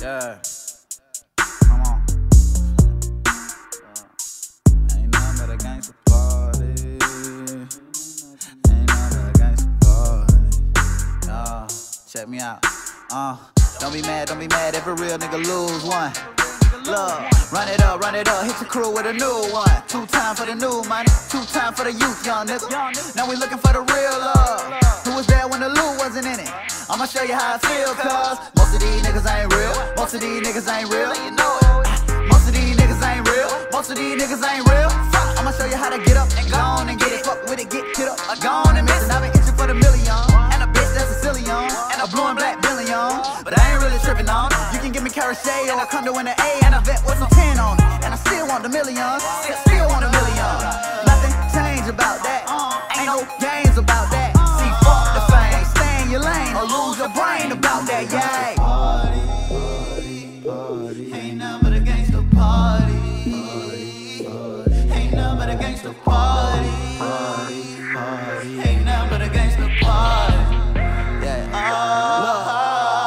Yeah. Come on. Ain't nothing but a gangster party. Ain't nothing but a gangster party. Uh, check me out. Uh, don't be mad, don't be mad if a real nigga lose one. Love, run it up, run it up, hit the crew with a new one. Two time for the new money, two time for the youth, young nigga. Now we looking for the real love. I'ma show you how I feel, cuz most of these niggas ain't real. Most of these niggas ain't real. Most of these niggas ain't real. Most of these niggas ain't real. I'ma show you how to get up and go on and get it. Fuck with it, get hit up. I gone and miss it. I've been itching for the million. And a bitch that's a silly on. And a blue and black billion. But I ain't really tripping on. You can give me Carachay or a condo in the A. And a vet with some 10 on. And I still want the millions. But a gangster party. Ain't nothing but a gangster party. Yeah. Look,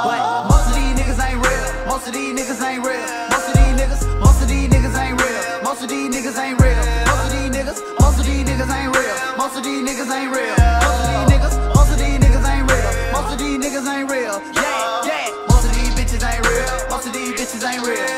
but most of these niggas ain't real. Most of these niggas ain't real. Most of these niggas, most of these niggas ain't real. Most of these niggas ain't real. Most of these niggas, most of these niggas ain't real. Most of these niggas ain't real. Most of these niggas, most of these niggas ain't real. Most of these niggas ain't real. Yeah, yeah. Most of these bitches ain't real. Most of these bitches ain't real.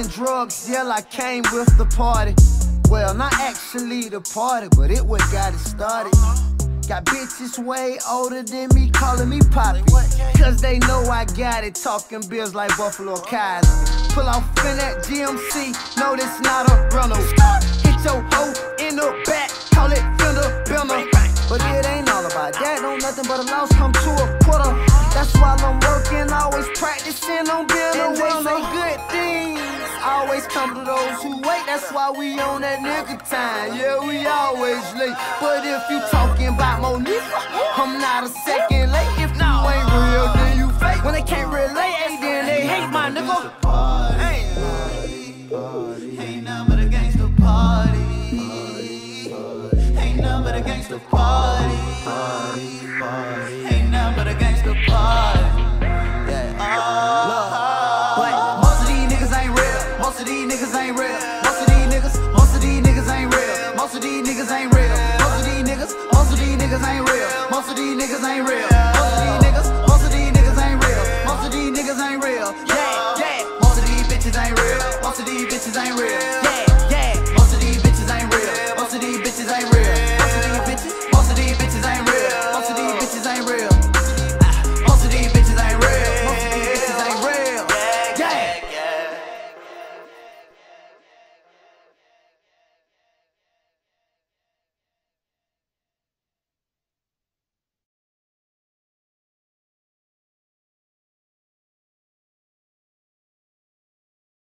Drugs, yeah, I came with the party. Well, not actually the party, but it what got it started. Got bitches way older than me calling me Poppy. Cause they know I got it, talking bills like Buffalo Kaiser. Pull off in that GMC, no, this not a rental. Hit your hoe in the back, call it fender bender. But it ain't all about that, no nothing but a loss come to a quarter. That's why I'm working, always practicing on being come to those who wait. That's why we on that nigga time. Yeah, we always late. But if you talking about Monique, I'm not a second late. If you ain't real, then you fake. When they can't relate, hey, then they hate my nigga. A party. Ain't a party. Ain't nothing but party. Niggas ain't real. Most of these niggas ain't real.